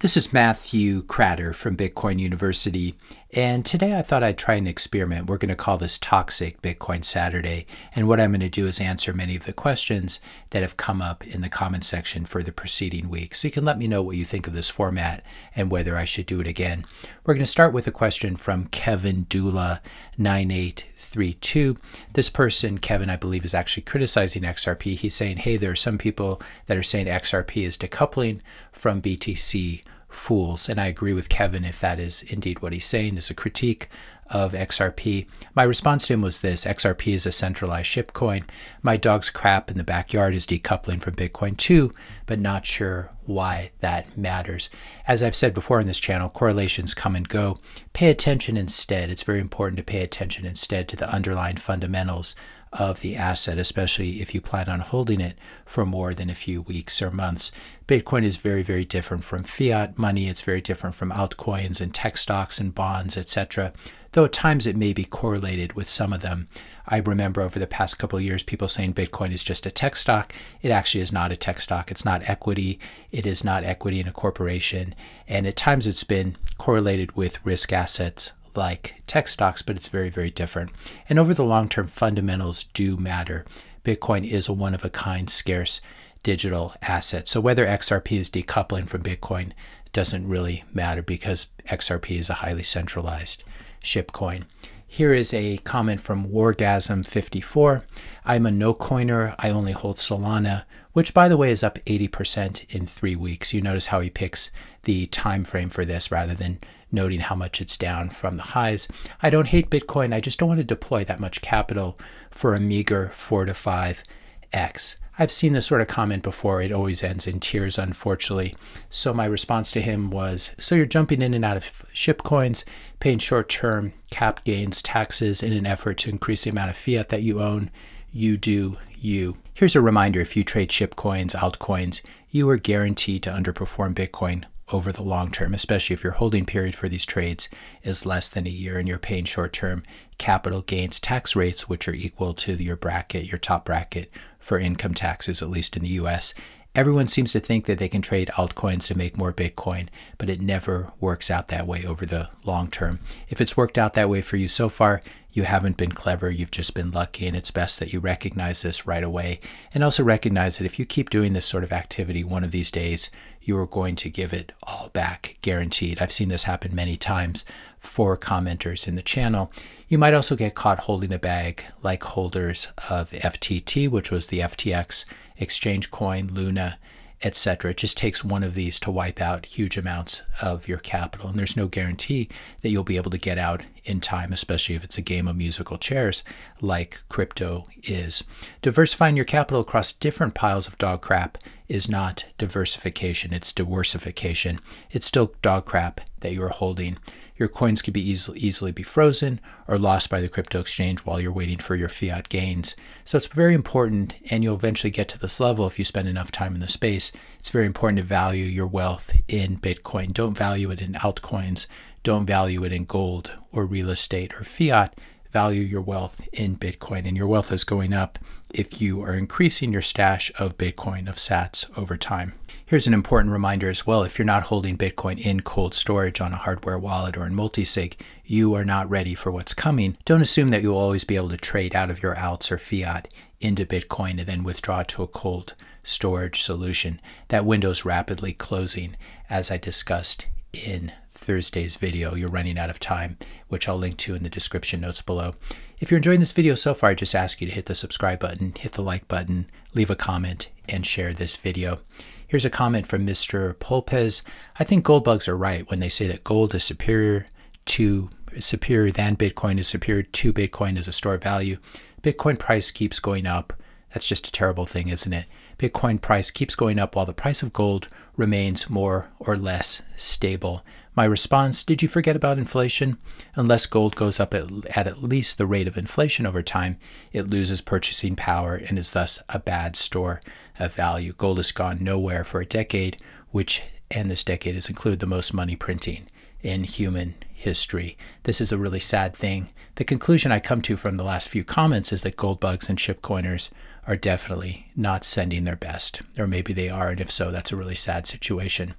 This is Matthew Kratter from Bitcoin University, and today I thought I'd try an experiment. We're going to call this Toxic Bitcoin Saturday, and what I'm going to do is answer many of the questions that have come up in the comment section for the preceding week. So you can let me know what you think of this format and whether I should do it again. We're going to start with a question from Kevin Dula 9832. This person, Kevin, I believe, is actually criticizing XRP. He's saying, hey, there are some people that are saying XRP is decoupling from BTC fools. And I agree with Kevin if that is indeed what he's saying is a critique of XRP. My response to him was this XRP is a centralized shitcoin. My dog's crap in the backyard is decoupling from Bitcoin too, but not sure why that matters. As I've said before in this channel, correlations come and go. Pay attention instead. It's very important to pay attention instead to the underlying fundamentals of the asset, especially if you plan on holding it for more than a few weeks or months. Bitcoin is very, very different from fiat money. It's very different from altcoins and tech stocks and bonds, etc. Though at times it may be correlated with some of them. I remember over the past couple years people saying Bitcoin is just a tech stock. It actually is not a tech stock. It's not equity. It is not equity in a corporation. And at times it's been correlated with risk assets like tech stocks, but it's very, very different. And over the long term, fundamentals do matter. Bitcoin is a one of a kind, scarce digital asset. So whether XRP is decoupling from Bitcoin doesn't really matter because XRP is a highly centralized shitcoin. Here is a comment from Wargasm54. I'm a no coiner. I only hold Solana, which by the way is up 80% in three weeks. You notice how he picks the time frame for this rather than noting how much it's down from the highs. I don't hate Bitcoin. I just don't want to deploy that much capital for a meager 4 to 5x. I've seen this sort of comment before. It always ends in tears, unfortunately. So my response to him was, so you're jumping in and out of shitcoins, paying short-term cap gains taxes in an effort to increase the amount of fiat that you own. You do you. Here's a reminder, if you trade shitcoins, altcoins, you are guaranteed to underperform Bitcoin over the long term, especially if your holding period for these trades is less than a year and you're paying short term capital gains tax rates, which are equal to your bracket, your top bracket for income taxes, at least in the US. Everyone seems to think that they can trade altcoins to make more Bitcoin, but it never works out that way over the long term. If it's worked out that way for you so far, you haven't been clever, you've just been lucky, and it's best that you recognize this right away. And also recognize that if you keep doing this sort of activity, one of these days you are going to give it all back, guaranteed. I've seen this happen many times for commenters in the channel. You might also get caught holding the bag like holders of FTT, which was the FTX exchange coin, Luna, etc. It just takes one of these to wipe out huge amounts of your capital. And there's no guarantee that you'll be able to get out in time, especially if it's a game of musical chairs like crypto is. Diversifying your capital across different piles of dog crap is not diversification, it's diworsification. It's still dog crap that you are holding your coins could be easily, easily be frozen or lost by the crypto exchange while you're waiting for your fiat gains. So it's very important, and you'll eventually get to this level if you spend enough time in the space. It's very important to value your wealth in Bitcoin. Don't value it in altcoins. Don't value it in gold or real estate or fiat. Value your wealth in Bitcoin, and your wealth is going up if you are increasing your stash of Bitcoin, of sats over time. Here's an important reminder as well. If you're not holding Bitcoin in cold storage on a hardware wallet or in multisig, you are not ready for what's coming. Don't assume that you'll always be able to trade out of your alts or fiat into Bitcoin and then withdraw to a cold storage solution. That window is rapidly closing, as I discussed in Thursday's video. You're running out of time, which I'll link to in the description notes below. If you're enjoying this video so far, I just ask you to hit the subscribe button, hit the like button, leave a comment, and share this video. Here's a comment from Mr. Pulpez. I think gold bugs are right when they say that gold is superior to superior than Bitcoin is superior to Bitcoin as a store of value. Bitcoin price keeps going up. That's just a terrible thing, isn't it? Bitcoin price keeps going up while the price of gold remains more or less stable. My response, did you forget about inflation? Unless gold goes up at, at, at least the rate of inflation over time, it loses purchasing power and is thus a bad store of value. Gold has gone nowhere for a decade, which, and this decade has included the most money printing in human history. This is a really sad thing. The conclusion I come to from the last few comments is that gold bugs and shitcoiners are definitely not sending their best, or maybe they are, and if so, that's a really sad situation.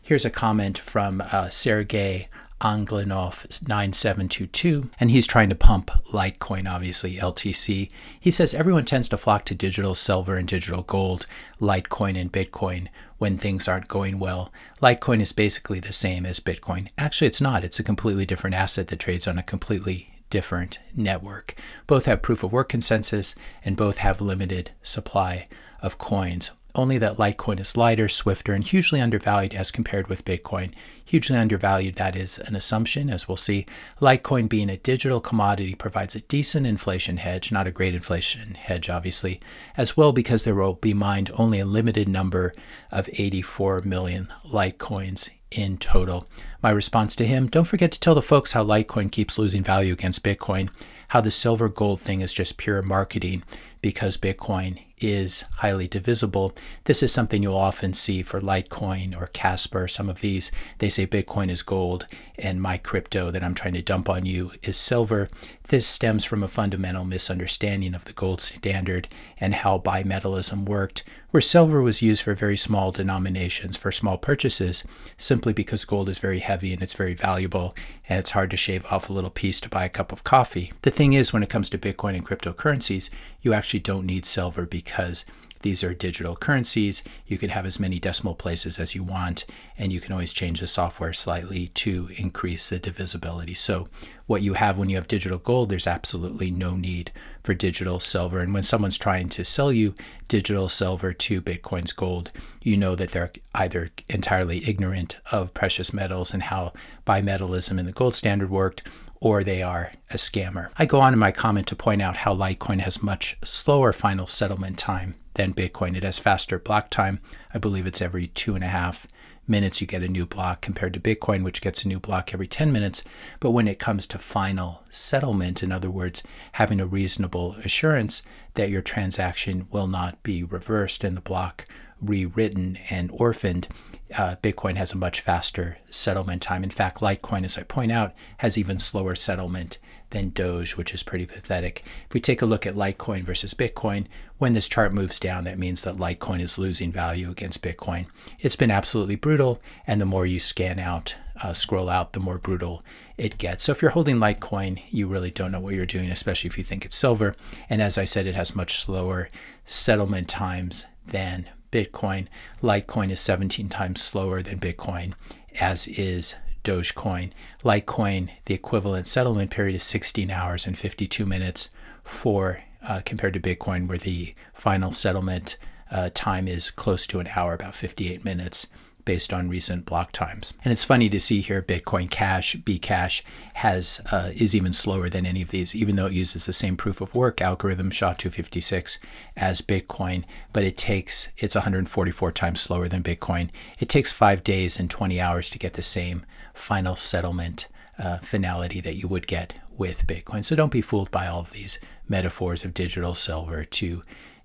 Here's a comment from uh, Sergey Anglinov 9722, and he's trying to pump Litecoin, obviously LTC. He says everyone tends to flock to digital silver and digital gold, Litecoin and Bitcoin when things aren't going well. Litecoin is basically the same as Bitcoin. Actually, it's not. It's a completely different asset that trades on a completely different network. Both have proof of work consensus and both have limited supply of coins only that Litecoin is lighter, swifter, and hugely undervalued as compared with Bitcoin. Hugely undervalued, that is an assumption, as we'll see. Litecoin being a digital commodity provides a decent inflation hedge, not a great inflation hedge, obviously, as well because there will be mined only a limited number of 84 million Litecoins in total. My response to him don't forget to tell the folks how Litecoin keeps losing value against Bitcoin, how the silver gold thing is just pure marketing because Bitcoin is highly divisible. This is something you'll often see for Litecoin or Casper, some of these. They say Bitcoin is gold and my crypto that I'm trying to dump on you is silver. This stems from a fundamental misunderstanding of the gold standard and how bimetallism worked, where silver was used for very small denominations, for small purchases, simply because gold is very heavy and it's very valuable and it's hard to shave off a little piece to buy a cup of coffee. The thing is, when it comes to Bitcoin and cryptocurrencies, you actually don't need silver because these are digital currencies. You can have as many decimal places as you want, and you can always change the software slightly to increase the divisibility. So, what you have when you have digital gold, there's absolutely no need for digital silver. And when someone's trying to sell you digital silver to Bitcoin's gold, you know that they're either entirely ignorant of precious metals and how bimetallism in the gold standard worked, or they are a scammer. I go on in my comment to point out how Litecoin has much slower final settlement time than Bitcoin. It has faster block time. I believe it's every two and a half minutes you get a new block compared to Bitcoin, which gets a new block every 10 minutes. But when it comes to final settlement, in other words, having a reasonable assurance that your transaction will not be reversed and the block rewritten and orphaned, uh, Bitcoin has a much faster settlement time. In fact, Litecoin, as I point out, has even slower settlement than Doge, which is pretty pathetic. If we take a look at Litecoin versus Bitcoin, when this chart moves down, that means that Litecoin is losing value against Bitcoin. It's been absolutely brutal, and the more you scan out, uh, scroll out, the more brutal it gets. So if you're holding Litecoin, you really don't know what you're doing, especially if you think it's silver. And as I said, it has much slower settlement times than Bitcoin. Litecoin is 17 times slower than Bitcoin, as is Dogecoin. Litecoin, the equivalent settlement period is 16 hours and 52 minutes for uh, compared to Bitcoin, where the final settlement uh, time is close to an hour, about 58 minutes based on recent block times. And it's funny to see here Bitcoin Cash, Bcash, has uh, is even slower than any of these, even though it uses the same proof of work algorithm SHA-256 as Bitcoin, but it takes it's 144 times slower than Bitcoin. It takes five days and 20 hours to get the same final settlement uh, finality that you would get with Bitcoin. So don't be fooled by all of these metaphors of digital silver to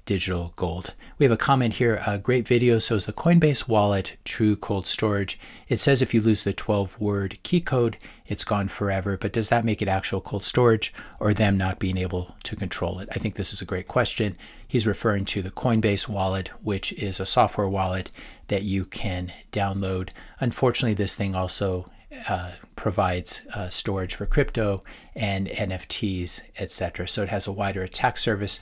digital gold. We have a comment here, a great video. So is the Coinbase wallet true cold storage? It says if you lose the 12 word key code, it's gone forever. But does that make it actual cold storage or them not being able to control it? I think this is a great question. He's referring to the Coinbase wallet, which is a software wallet that you can download. Unfortunately, this thing also uh, provides uh, storage for crypto and NFTs, etc. So it has a wider attack service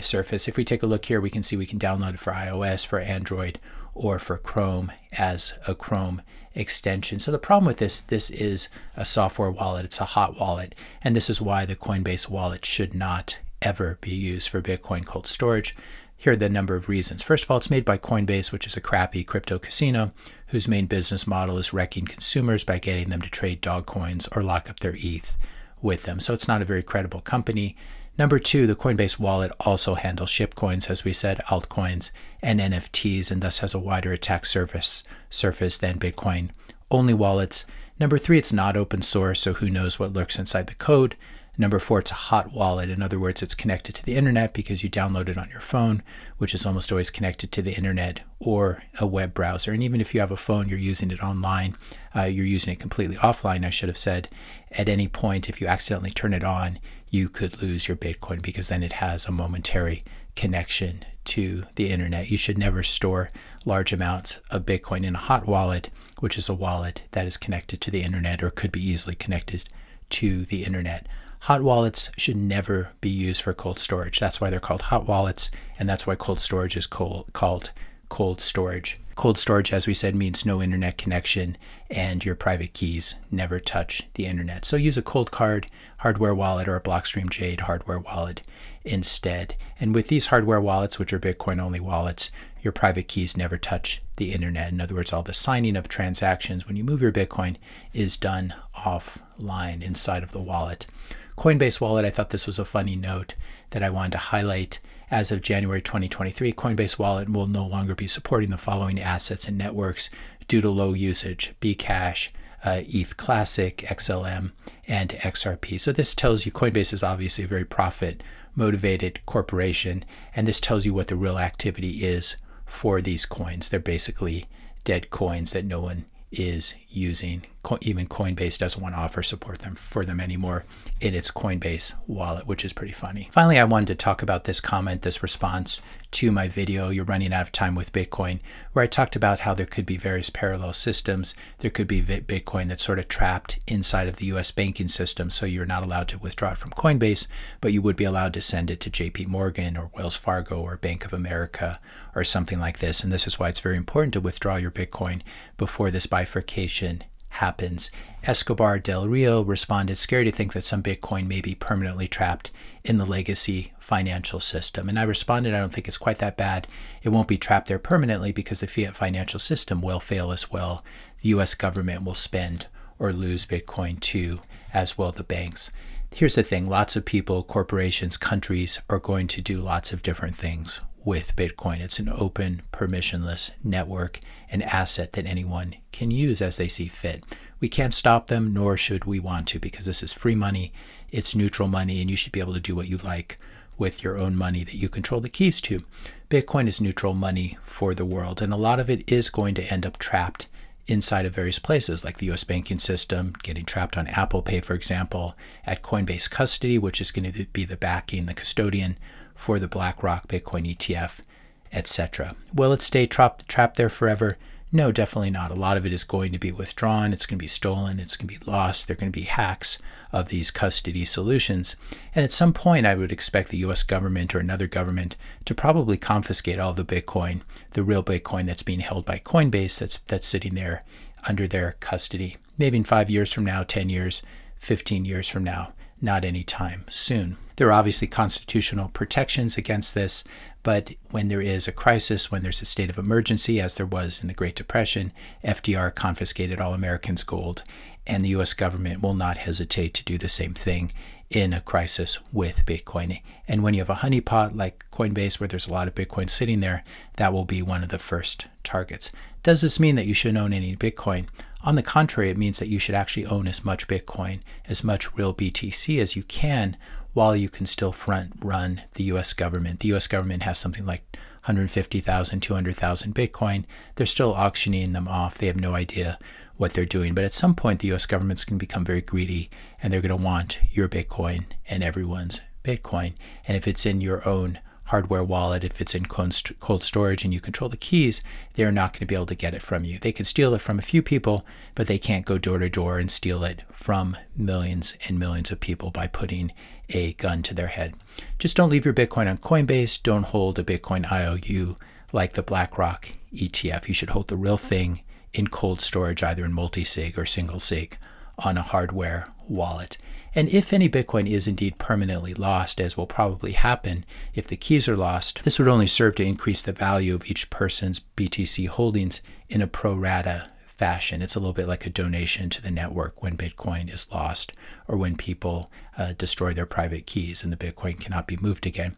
surface. If we take a look here, we can see we can download it for iOS, for Android, or for Chrome as a Chrome extension. So the problem with this, this is a software wallet. It's a hot wallet. And this is why the Coinbase wallet should not ever be used for Bitcoin cold storage. Here are the number of reasons. First of all, it's made by Coinbase, which is a crappy crypto casino whose main business model is wrecking consumers by getting them to trade dog coins or lock up their ETH with them. So it's not a very credible company. Number two, the Coinbase wallet also handles shitcoins, as we said, altcoins, and NFTs, and thus has a wider attack surface surface than Bitcoin only wallets. Number three, it's not open source, so who knows what lurks inside the code. Number four, it's a hot wallet. In other words, it's connected to the internet because you download it on your phone, which is almost always connected to the internet or a web browser. And even if you have a phone, you're using it online, uh, you're using it completely offline, I should have said. At any point, if you accidentally turn it on, you could lose your Bitcoin because then it has a momentary connection to the internet. You should never store large amounts of Bitcoin in a hot wallet which is a wallet that is connected to the internet or could be easily connected to the internet. Hot wallets should never be used for cold storage. That's why they're called hot wallets, and that's why cold storage is cold, called cold storage. Cold storage, as we said, means no internet connection and your private keys never touch the internet. So use a Coldcard hardware wallet or a Blockstream Jade hardware wallet instead. And with these hardware wallets, which are Bitcoin only wallets, your private keys never touch the internet. In other words, all the signing of transactions when you move your Bitcoin is done offline inside of the wallet. Coinbase Wallet, I thought this was a funny note that I wanted to highlight. As of January 2023, Coinbase Wallet will no longer be supporting the following assets and networks due to low usage Bcash, uh, ETH Classic, XLM, and XRP. So this tells you Coinbase is obviously a very profit motivated corporation, and this tells you what the real activity is for these coins. They're basically dead coins that no one is using. Even Coinbase doesn't want to offer support them for them anymore in its Coinbase wallet, which is pretty funny. Finally, I wanted to talk about this comment, this response to my video, You're Running Out of Time with Bitcoin, where I talked about how there could be various parallel systems. There could be Bitcoin that's sort of trapped inside of the US banking system, so you're not allowed to withdraw it from Coinbase, but you would be allowed to send it to JP Morgan or Wells Fargo or Bank of America or something like this. And this is why it's very important to withdraw your Bitcoin before this bifurcation happens. Escobar del Rio responded, Scary to think that some Bitcoin may be permanently trapped in the legacy financial system. And I responded, I don't think it's quite that bad. It won't be trapped there permanently because the fiat financial system will fail as well. The US government will spend or lose Bitcoin too, as well the banks. Here's the thing lots of people, corporations, countries are going to do lots of different things with Bitcoin. It's an open, permissionless network, an asset that anyone can use as they see fit. We can't stop them, nor should we want to, because this is free money, it's neutral money, and you should be able to do what you like with your own money that you control the keys to. Bitcoin is neutral money for the world, and a lot of it is going to end up trapped inside of various places like the US banking system, getting trapped on Apple Pay, for example, at Coinbase Custody, which is going to be the backing, the custodian for the BlackRock Bitcoin ETF, etc. Will it stay trapped trapped there forever? No, definitely not. A lot of it is going to be withdrawn, it's going to be stolen, it's going to be lost, there are going to be hacks of these custody solutions. And at some point, I would expect the US government or another government to probably confiscate all the Bitcoin, the real Bitcoin that's being held by Coinbase that's, that's sitting there under their custody. Maybe in five years from now, 10 years, 15 years from now not anytime soon. There are obviously constitutional protections against this, but when there is a crisis, when there's a state of emergency, as there was in the Great Depression, FDR confiscated all Americans' gold, and the US government will not hesitate to do the same thing in a crisis with Bitcoin. And when you have a honeypot like Coinbase, where there's a lot of Bitcoin sitting there, that will be one of the first targets. Does this mean that you shouldn't own any Bitcoin? On the contrary, it means that you should actually own as much Bitcoin, as much real BTC as you can while you can still front run the US government. The US government has something like 150,000, 200,000 Bitcoin. They're still auctioning them off. They have no idea what they're doing. But at some point, the US government's going to become very greedy and they're going to want your Bitcoin and everyone's Bitcoin. And if it's in your own hardware wallet, if it's in cold storage and you control the keys, they're not going to be able to get it from you. They can steal it from a few people, but they can't go door to door and steal it from millions and millions of people by putting a gun to their head. Just don't leave your Bitcoin on Coinbase. Don't hold a Bitcoin IOU like the BlackRock ETF. You should hold the real thing in cold storage, either in multi sig or single sig on a hardware wallet. And if any Bitcoin is indeed permanently lost, as will probably happen if the keys are lost, this would only serve to increase the value of each person's BTC holdings in a pro rata fashion. It's a little bit like a donation to the network when Bitcoin is lost or when people uh, destroy their private keys and the Bitcoin cannot be moved again.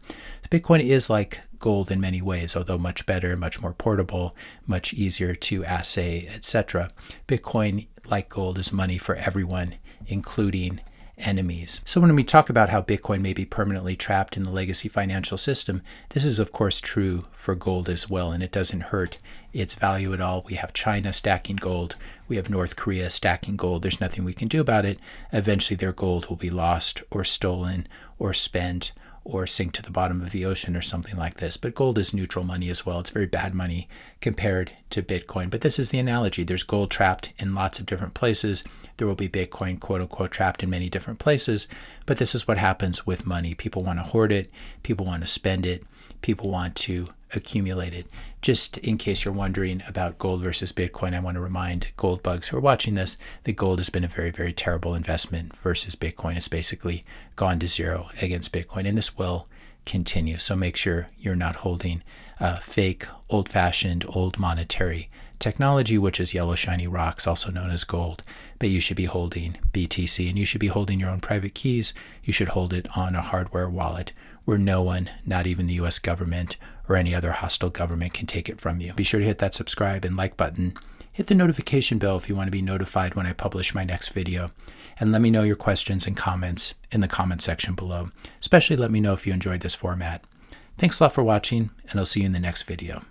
Bitcoin is like gold in many ways, although much better, much more portable, much easier to assay, etc. Bitcoin, like gold, is money for everyone, including enemies. So when we talk about how Bitcoin may be permanently trapped in the legacy financial system, this is of course true for gold as well, and it doesn't hurt its value at all. We have China stacking gold. We have North Korea stacking gold. There's nothing we can do about it. Eventually their gold will be lost or stolen or spent or sink to the bottom of the ocean or something like this. But gold is neutral money as well. It's very bad money compared to Bitcoin. But this is the analogy. There's gold trapped in lots of different places. There will be Bitcoin, quote unquote, trapped in many different places. But this is what happens with money. People want to hoard it, people want to spend it, people want to accumulate it. Just in case you're wondering about gold versus Bitcoin, I want to remind gold bugs who are watching this that gold has been a very, very terrible investment versus Bitcoin. It's basically gone to zero against Bitcoin, and this will continue. So make sure you're not holding uh, fake, old fashioned, old monetary technology, which is yellow shiny rocks, also known as gold. But you should be holding BTC and you should be holding your own private keys. You should hold it on a hardware wallet where no one, not even the US government or any other hostile government, can take it from you. Be sure to hit that subscribe and like button. Hit the notification bell if you want to be notified when I publish my next video. And let me know your questions and comments in the comment section below. Especially let me know if you enjoyed this format. Thanks a lot for watching, and I'll see you in the next video.